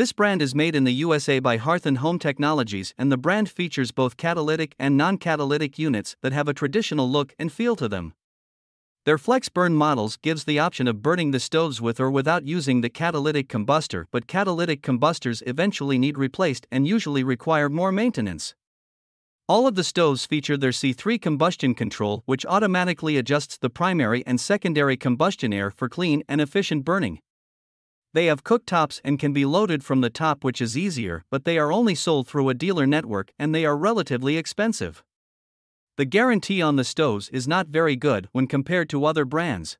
This brand is made in the USA by Hearth and Home Technologies, and the brand features both catalytic and non catalytic units that have a traditional look and feel to them. Their flex burn models gives the option of burning the stoves with or without using the catalytic combustor, but catalytic combustors eventually need replaced and usually require more maintenance. All of the stoves feature their C3 combustion control, which automatically adjusts the primary and secondary combustion air for clean and efficient burning. They have cooktops and can be loaded from the top, which is easier, but they are only sold through a dealer network and they are relatively expensive. The guarantee on the stoves is not very good when compared to other brands.